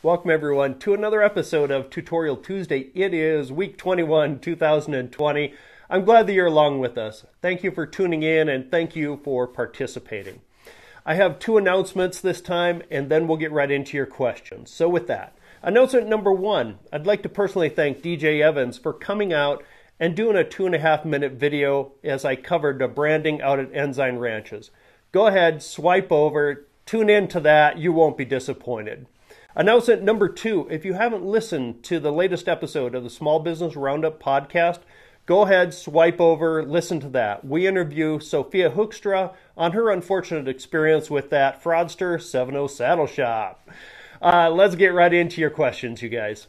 Welcome everyone to another episode of Tutorial Tuesday. It is week 21, 2020. I'm glad that you're along with us. Thank you for tuning in and thank you for participating. I have two announcements this time and then we'll get right into your questions. So with that, announcement number one, I'd like to personally thank DJ Evans for coming out and doing a two and a half minute video as I covered the branding out at Ensign Ranches. Go ahead, swipe over, tune in to that. You won't be disappointed. Announcement number two if you haven't listened to the latest episode of the Small Business Roundup podcast, go ahead, swipe over, listen to that. We interview Sophia Hoekstra on her unfortunate experience with that fraudster 70 Saddle Shop. Uh, let's get right into your questions, you guys.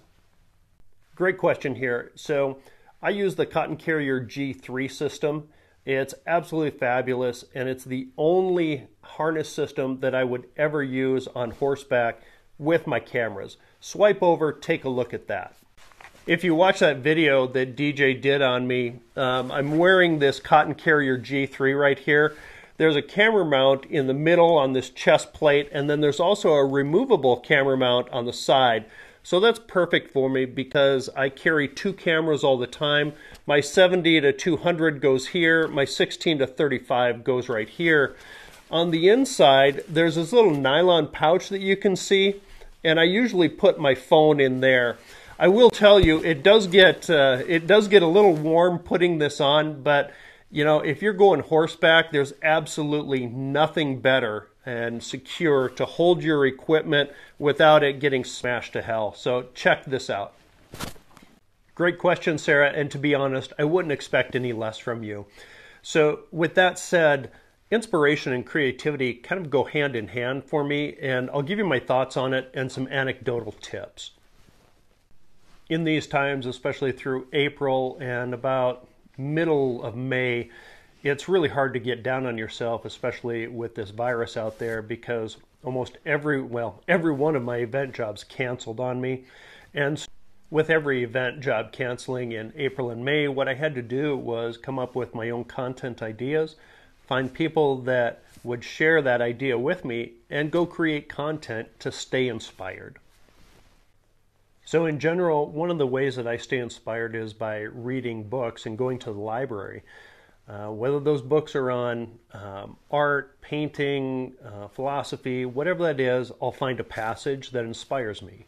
Great question here. So, I use the Cotton Carrier G3 system. It's absolutely fabulous, and it's the only harness system that I would ever use on horseback with my cameras. Swipe over, take a look at that. If you watch that video that DJ did on me, um, I'm wearing this Cotton Carrier G3 right here. There's a camera mount in the middle on this chest plate, and then there's also a removable camera mount on the side. So that's perfect for me because I carry two cameras all the time. My 70 to 200 goes here, my 16 to 35 goes right here. On the inside, there's this little nylon pouch that you can see and I usually put my phone in there. I will tell you, it does get uh, it does get a little warm putting this on, but you know, if you're going horseback, there's absolutely nothing better and secure to hold your equipment without it getting smashed to hell. So check this out. Great question, Sarah, and to be honest, I wouldn't expect any less from you. So, with that said, inspiration and creativity kind of go hand in hand for me, and I'll give you my thoughts on it and some anecdotal tips. In these times, especially through April and about middle of May, it's really hard to get down on yourself, especially with this virus out there, because almost every, well, every one of my event jobs canceled on me. And with every event job canceling in April and May, what I had to do was come up with my own content ideas find people that would share that idea with me, and go create content to stay inspired. So, in general, one of the ways that I stay inspired is by reading books and going to the library. Uh, whether those books are on um, art, painting, uh, philosophy, whatever that is, I'll find a passage that inspires me.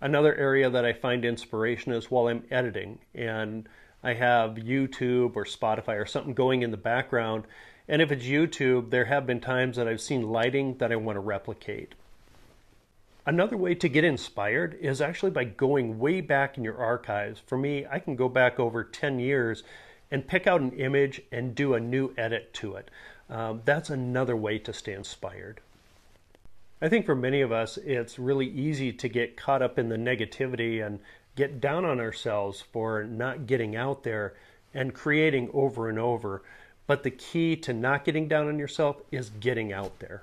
Another area that I find inspiration is while I'm editing and I have YouTube or Spotify or something going in the background and if it's YouTube, there have been times that I've seen lighting that I want to replicate. Another way to get inspired is actually by going way back in your archives. For me, I can go back over 10 years and pick out an image and do a new edit to it. Um, that's another way to stay inspired. I think for many of us, it's really easy to get caught up in the negativity and get down on ourselves for not getting out there and creating over and over. But the key to not getting down on yourself is getting out there.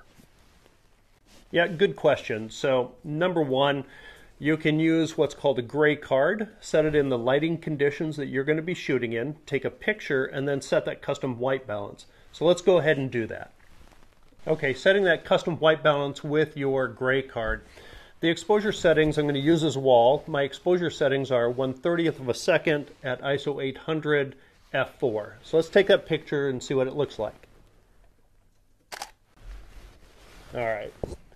Yeah, good question. So, number one, you can use what's called a gray card, set it in the lighting conditions that you're going to be shooting in, take a picture, and then set that custom white balance. So, let's go ahead and do that. Okay, setting that custom white balance with your gray card. The exposure settings I'm going to use as wall. My exposure settings are 1 30th of a second at ISO 800 f4. So let's take that picture and see what it looks like. All right,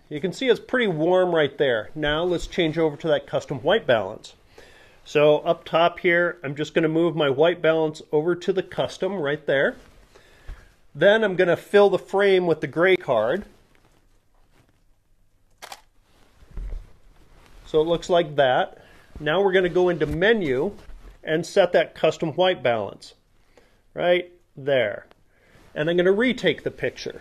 you can see it's pretty warm right there. Now let's change over to that custom white balance. So up top here, I'm just going to move my white balance over to the custom right there. Then I'm going to fill the frame with the gray card. So it looks like that. Now we're going to go into menu and set that custom white balance right there. And I'm going to retake the picture.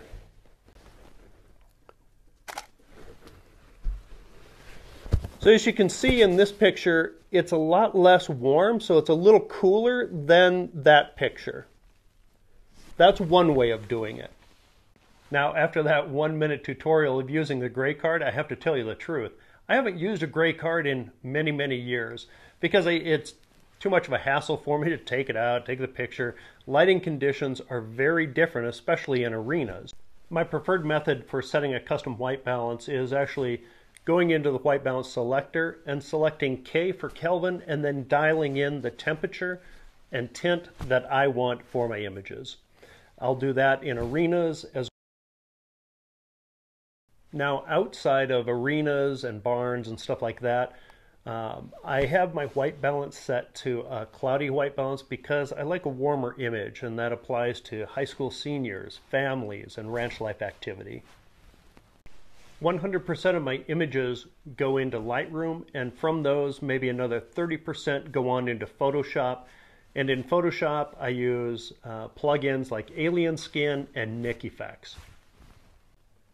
So as you can see in this picture, it's a lot less warm, so it's a little cooler than that picture. That's one way of doing it. Now, after that one minute tutorial of using the gray card, I have to tell you the truth. I haven't used a gray card in many, many years because it's too much of a hassle for me to take it out, take the picture. Lighting conditions are very different, especially in arenas. My preferred method for setting a custom white balance is actually going into the white balance selector and selecting K for Kelvin and then dialing in the temperature and tint that I want for my images. I'll do that in arenas as now outside of arenas and barns and stuff like that, um, I have my white balance set to a cloudy white balance because I like a warmer image, and that applies to high school seniors, families, and ranch life activity. 100% of my images go into Lightroom, and from those, maybe another 30% go on into Photoshop. And in Photoshop, I use uh, plugins like Alien Skin and Nik Effects.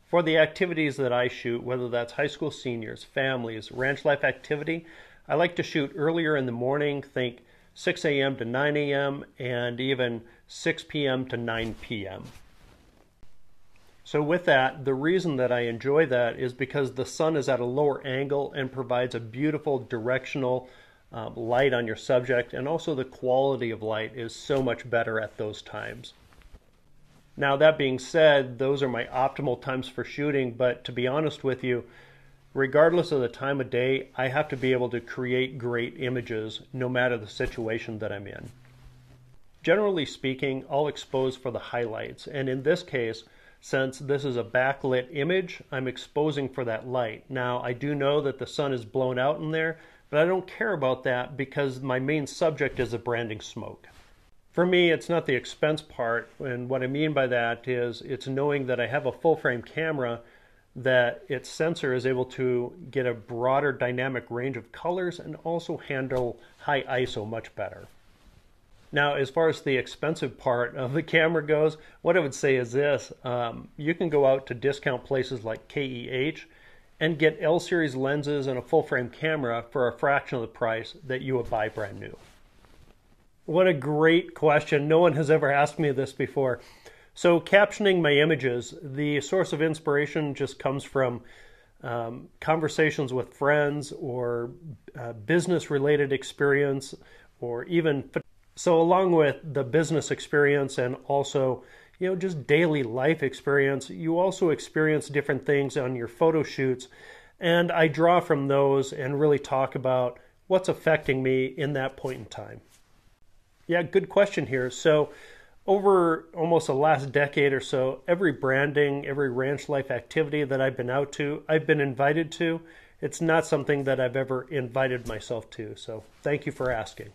For the activities that I shoot, whether that's high school seniors, families, ranch life activity, I like to shoot earlier in the morning, think 6 a.m. to 9 a.m., and even 6 p.m. to 9 p.m. So with that, the reason that I enjoy that is because the sun is at a lower angle and provides a beautiful directional um, light on your subject, and also the quality of light is so much better at those times. Now, that being said, those are my optimal times for shooting, but to be honest with you, regardless of the time of day, I have to be able to create great images no matter the situation that I'm in. Generally speaking, I'll expose for the highlights, and in this case, since this is a backlit image, I'm exposing for that light. Now, I do know that the sun is blown out in there, but I don't care about that because my main subject is a branding smoke. For me, it's not the expense part, and what I mean by that is it's knowing that I have a full frame camera that its sensor is able to get a broader dynamic range of colors and also handle high ISO much better. Now, as far as the expensive part of the camera goes, what I would say is this um, you can go out to discount places like KEH and get L series lenses and a full frame camera for a fraction of the price that you would buy brand new. What a great question. No one has ever asked me this before. So, captioning my images, the source of inspiration just comes from um, conversations with friends or uh, business related experience or even so, along with the business experience and also, you know, just daily life experience, you also experience different things on your photo shoots. And I draw from those and really talk about what's affecting me in that point in time. Yeah, good question here. So, over almost the last decade or so, every branding, every ranch life activity that I've been out to, I've been invited to. It's not something that I've ever invited myself to. So, thank you for asking.